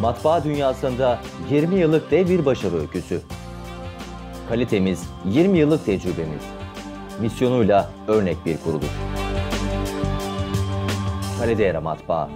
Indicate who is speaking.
Speaker 1: Matbaa dünyasında 20 yıllık dev bir başarı öyküsü. Kalitemiz 20 yıllık tecrübemiz. Misyonuyla örnek bir kuruluş. Kaledera Matbaa.